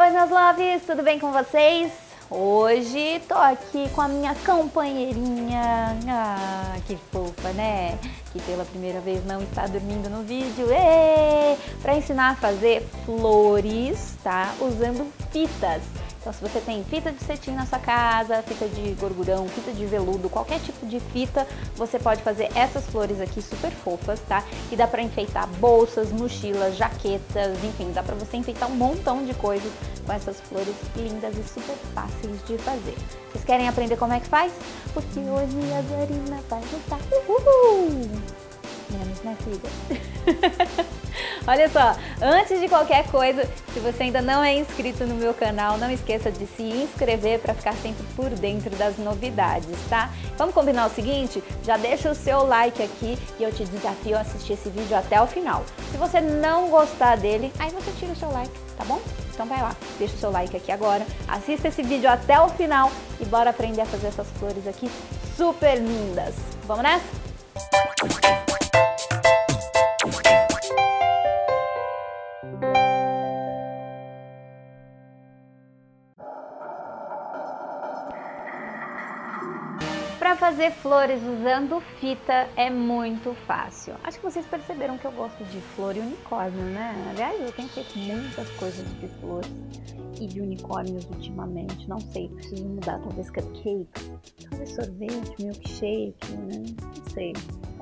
Oi meus loves, tudo bem com vocês? Hoje tô aqui com a minha companheirinha, ah, que fofa, né? Que pela primeira vez não está dormindo no vídeo, para ensinar a fazer flores, tá? Usando fitas. Então, se você tem fita de cetim na sua casa, fita de gorgurão, fita de veludo, qualquer tipo de fita, você pode fazer essas flores aqui super fofas, tá? E dá pra enfeitar bolsas, mochilas, jaquetas, enfim, dá pra você enfeitar um montão de coisas com essas flores lindas e super fáceis de fazer. Vocês querem aprender como é que faz? Porque hoje a Zarina vai ajudar. Uhul! Menos, né, filha? Olha só, antes de qualquer coisa, se você ainda não é inscrito no meu canal, não esqueça de se inscrever para ficar sempre por dentro das novidades, tá? Vamos combinar o seguinte? Já deixa o seu like aqui e eu te desafio a assistir esse vídeo até o final. Se você não gostar dele, aí você tira o seu like, tá bom? Então vai lá, deixa o seu like aqui agora, assista esse vídeo até o final e bora aprender a fazer essas flores aqui super lindas. Vamos nessa? Fazer flores usando fita é muito fácil. Acho que vocês perceberam que eu gosto de flor e unicórnio, né? Aliás, eu tenho feito muitas coisas de flores e de unicórnios ultimamente. Não sei, preciso mudar. Talvez cupcakes, talvez sorvete, milkshake, né? Não sei.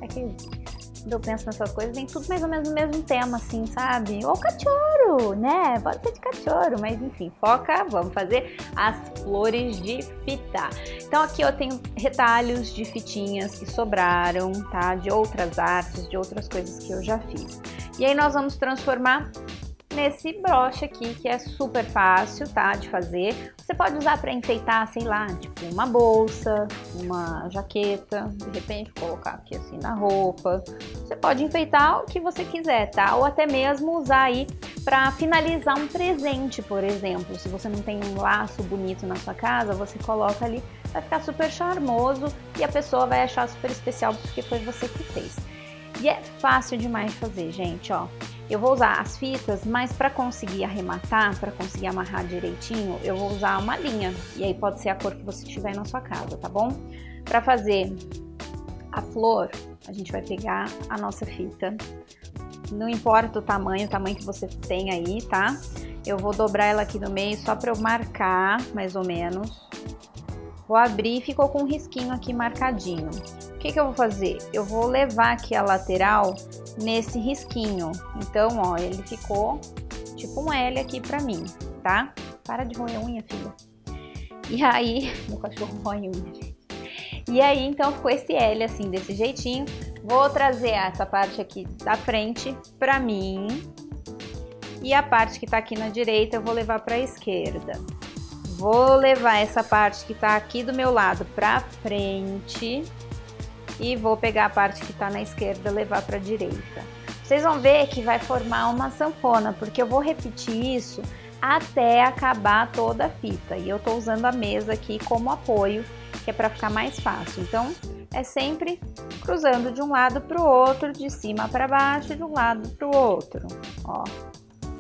É que quando eu penso nessas coisas, vem tudo mais ou menos no mesmo tema, assim, sabe? Ou cachorro, né? Pode ser de cachorro, mas enfim, foca, vamos fazer as flores de fita. Então aqui eu tenho retalhos de fitinhas que sobraram, tá? De outras artes, de outras coisas que eu já fiz. E aí nós vamos transformar nesse broche aqui, que é super fácil, tá, de fazer. Você pode usar para enfeitar, sei lá, tipo uma bolsa, uma jaqueta, de repente colocar aqui assim na roupa. Você pode enfeitar o que você quiser, tá? Ou até mesmo usar aí para finalizar um presente, por exemplo. Se você não tem um laço bonito na sua casa, você coloca ali, vai ficar super charmoso e a pessoa vai achar super especial porque foi você que fez. E é fácil demais de fazer, gente, ó. Eu vou usar as fitas, mas para conseguir arrematar, para conseguir amarrar direitinho, eu vou usar uma linha. E aí pode ser a cor que você tiver na sua casa, tá bom? Para fazer a flor, a gente vai pegar a nossa fita. Não importa o tamanho, o tamanho que você tem aí, tá? Eu vou dobrar ela aqui no meio só para eu marcar, mais ou menos. Vou abrir ficou com um risquinho aqui marcadinho. O que, que eu vou fazer? Eu vou levar aqui a lateral nesse risquinho. Então, ó, ele ficou tipo um L aqui pra mim, tá? Para de roer unha, filha. E aí, meu cachorro roe unha, E aí, então, ficou esse L assim, desse jeitinho. Vou trazer essa parte aqui da frente pra mim. E a parte que tá aqui na direita eu vou levar pra esquerda. Vou levar essa parte que tá aqui do meu lado pra frente e vou pegar a parte que está na esquerda e levar para a direita. Vocês vão ver que vai formar uma sanfona, porque eu vou repetir isso até acabar toda a fita. E eu estou usando a mesa aqui como apoio, que é para ficar mais fácil. Então, é sempre cruzando de um lado para o outro, de cima para baixo, de um lado para o outro, ó,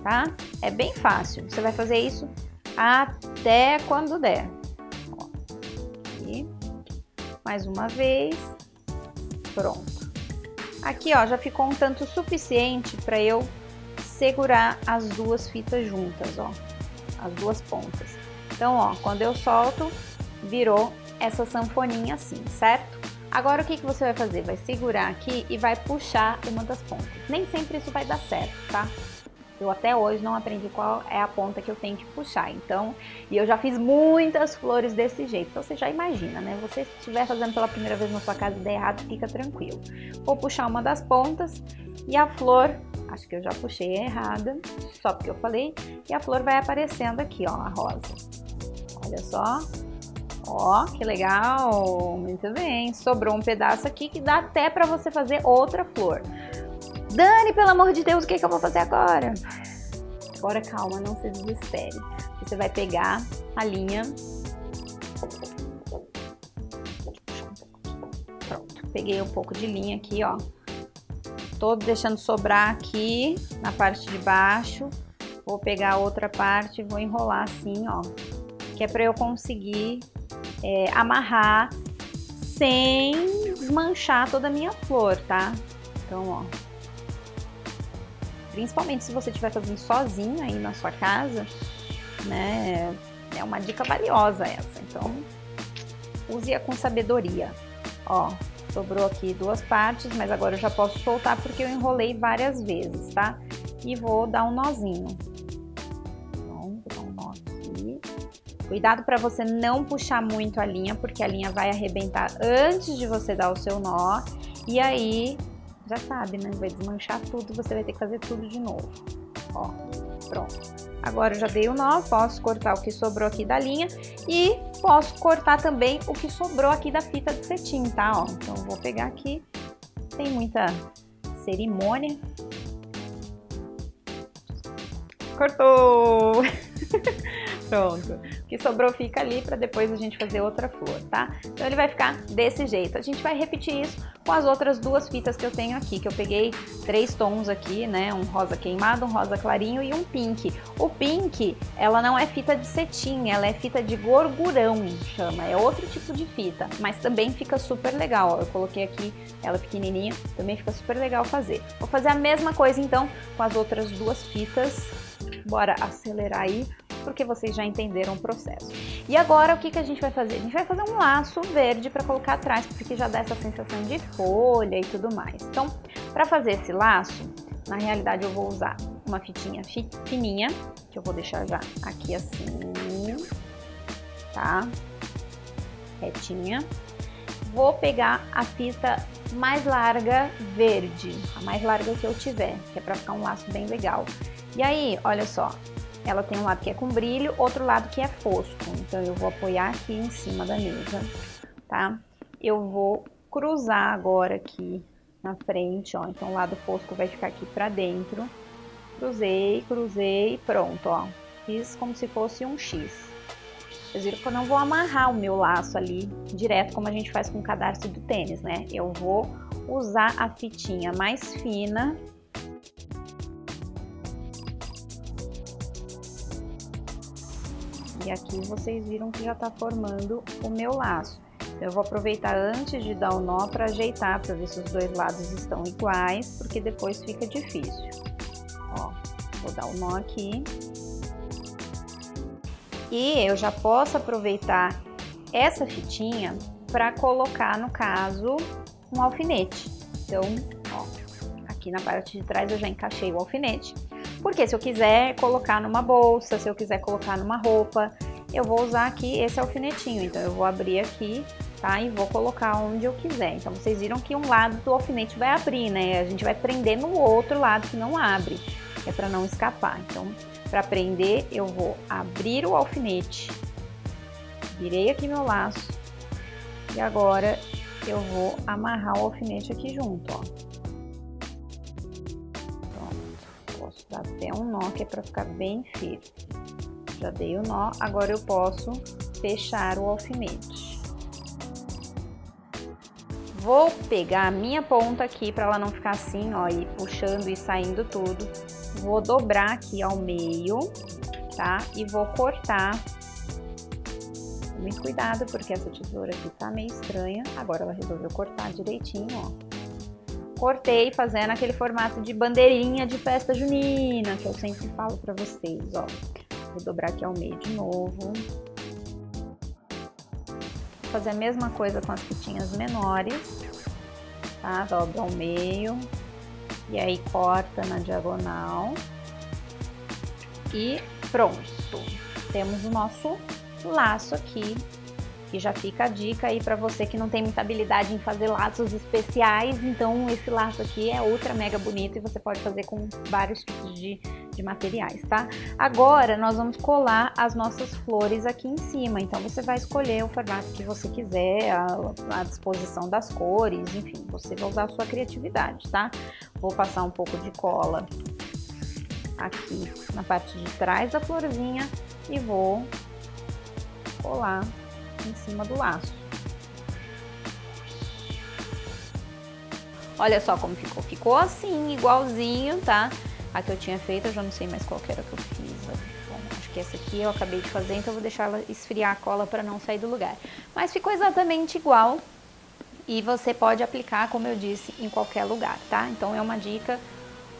tá? É bem fácil. Você vai fazer isso até quando der. Ó, aqui. Mais uma vez. Pronto. Aqui, ó, já ficou um tanto suficiente para eu segurar as duas fitas juntas, ó, as duas pontas. Então, ó, quando eu solto, virou essa sanfoninha assim, certo? Agora o que, que você vai fazer? Vai segurar aqui e vai puxar uma das pontas. Nem sempre isso vai dar certo, tá? Eu até hoje não aprendi qual é a ponta que eu tenho que puxar. Então, e eu já fiz muitas flores desse jeito. Então você já imagina, né? Você estiver fazendo pela primeira vez na sua casa e der errado, fica tranquilo. Vou puxar uma das pontas e a flor, acho que eu já puxei errada, só porque eu falei, e a flor vai aparecendo aqui, ó, a rosa. Olha só. Ó, que legal! Muito bem. Sobrou um pedaço aqui que dá até para você fazer outra flor. Dani, pelo amor de Deus, o que, é que eu vou fazer agora? Agora calma, não se desespere. Você vai pegar a linha. Pronto, peguei um pouco de linha aqui, ó. Tô deixando sobrar aqui na parte de baixo. vou pegar outra parte e vou enrolar assim, ó. Que é para eu conseguir é, amarrar sem desmanchar toda a minha flor, tá? Então, ó. Principalmente se você estiver fazendo sozinho aí na sua casa, né? É uma dica valiosa essa. Então, use-a com sabedoria. Ó, sobrou aqui duas partes, mas agora eu já posso soltar porque eu enrolei várias vezes, tá? E vou dar um nozinho. Então, vou dar um nó aqui. Cuidado para você não puxar muito a linha, porque a linha vai arrebentar antes de você dar o seu nó. E aí, já sabe, né? Vai desmanchar tudo, você vai ter que fazer tudo de novo. Ó, pronto. Agora eu já dei o nó, posso cortar o que sobrou aqui da linha e posso cortar também o que sobrou aqui da fita de cetim, tá? Ó, então eu vou pegar aqui, sem muita cerimônia. Cortou! Pronto. Que sobrou fica ali para depois a gente fazer outra flor, tá? Então ele vai ficar desse jeito. A gente vai repetir isso com as outras duas fitas que eu tenho aqui, que eu peguei três tons aqui, né? Um rosa queimado, um rosa clarinho e um pink. O pink, ela não é fita de cetim, ela é fita de gorgurão, chama. É outro tipo de fita, mas também fica super legal. Eu coloquei aqui ela pequenininha, também fica super legal fazer. Vou fazer a mesma coisa então com as outras duas fitas. Bora acelerar aí porque vocês já entenderam o processo. E agora o que, que a gente vai fazer? A gente vai fazer um laço verde para colocar atrás, porque já dá essa sensação de folha e tudo mais. Então, para fazer esse laço, na realidade eu vou usar uma fitinha fininha, que eu vou deixar já aqui assim, tá? Retinha. Vou pegar a fita mais larga verde, a mais larga que eu tiver, que é para ficar um laço bem legal. E aí, olha só, ela tem um lado que é com brilho, outro lado que é fosco. Então, eu vou apoiar aqui em cima da mesa, tá? Eu vou cruzar agora aqui na frente, ó. Então, o lado fosco vai ficar aqui pra dentro. Cruzei, cruzei, pronto, ó. Fiz como se fosse um X. Vocês viram que eu não vou amarrar o meu laço ali direto, como a gente faz com o cadarço do tênis, né? Eu vou usar a fitinha mais fina Aqui vocês viram que já está formando o meu laço. Eu vou aproveitar antes de dar o nó para ajeitar, para ver se os dois lados estão iguais, porque depois fica difícil. Ó, vou dar o nó aqui. E eu já posso aproveitar essa fitinha para colocar, no caso, um alfinete. Então, ó, aqui na parte de trás eu já encaixei o alfinete. Porque se eu quiser colocar numa bolsa, se eu quiser colocar numa roupa, eu vou usar aqui esse alfinetinho. Então eu vou abrir aqui, tá? E vou colocar onde eu quiser. Então vocês viram que um lado do alfinete vai abrir, né? A gente vai prender no outro lado que não abre, é para não escapar. Então, para prender, eu vou abrir o alfinete, virei aqui meu laço e agora eu vou amarrar o alfinete aqui junto, ó. Dá até um nó que é para ficar bem firme. Já dei o nó, agora eu posso fechar o alfinete. Vou pegar a minha ponta aqui para ela não ficar assim, ó, e puxando e saindo tudo. Vou dobrar aqui ao meio, tá? E vou cortar. Tome cuidado, porque essa tesoura aqui tá meio estranha. Agora ela resolveu cortar direitinho, ó cortei fazendo aquele formato de bandeirinha de festa junina, que eu sempre falo para vocês, ó. Vou dobrar aqui ao meio de novo. Vou fazer a mesma coisa com as fitinhas menores, tá? Dobra ao meio e aí corta na diagonal. E pronto. Temos o nosso laço aqui e já fica a dica aí para você que não tem muita habilidade em fazer laços especiais, então esse laço aqui é ultra mega bonito e você pode fazer com vários tipos de, de materiais, tá? Agora nós vamos colar as nossas flores aqui em cima, então você vai escolher o formato que você quiser, a, a disposição das cores, enfim, você vai usar a sua criatividade, tá? Vou passar um pouco de cola aqui na parte de trás da florzinha e vou colar em cima do laço. Olha só como ficou. Ficou assim, igualzinho, tá? A que eu tinha feito, eu já não sei mais qual era que eu fiz. que essa aqui eu acabei de fazer, então eu vou deixar ela esfriar a cola para não sair do lugar. Mas ficou exatamente igual e você pode aplicar, como eu disse, em qualquer lugar, tá? Então é uma dica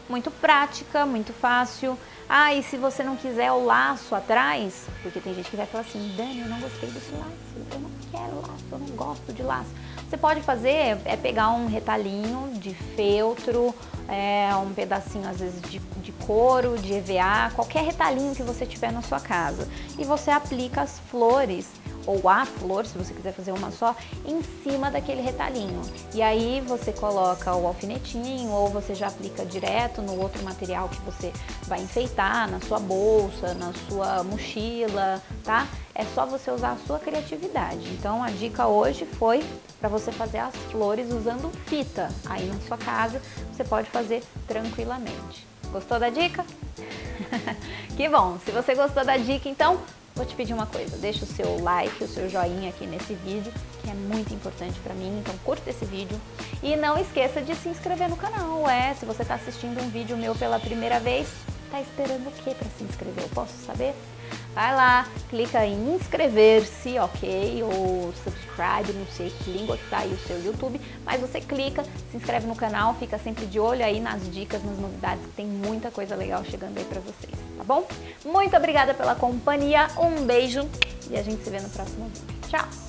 muito prática, muito fácil. Ah, e se você não quiser o laço atrás, porque tem gente que vai falar assim, Dani, eu não gostei desse laço, eu não quero laço, eu não gosto de laço. Você pode fazer, é pegar um retalhinho de feltro, é, um pedacinho às vezes de, de couro, de EVA, qualquer retalhinho que você tiver na sua casa. E você aplica as flores ou a flor, se você quiser fazer uma só, em cima daquele retalhinho. E aí você coloca o alfinetinho ou você já aplica direto no outro material que você vai enfeitar, na sua bolsa, na sua mochila, tá? É só você usar a sua criatividade. Então a dica hoje foi para você fazer as flores usando fita. Aí na sua casa você pode fazer tranquilamente. Gostou da dica? que bom! Se você gostou da dica, então vou te pedir uma coisa, deixa o seu like, o seu joinha aqui nesse vídeo, que é muito importante para mim, então curta esse vídeo e não esqueça de se inscrever no canal, é, se você está assistindo um vídeo meu pela primeira vez, tá esperando o que para se inscrever? Eu posso saber? Vai lá, clica em inscrever-se, ok? Ou subscribe, não sei que língua que tá aí o seu YouTube, mas você clica, se inscreve no canal, fica sempre de olho aí nas dicas, nas novidades, que tem muita coisa legal chegando aí pra vocês, tá bom? Muito obrigada pela companhia, um beijo e a gente se vê no próximo vídeo. Tchau!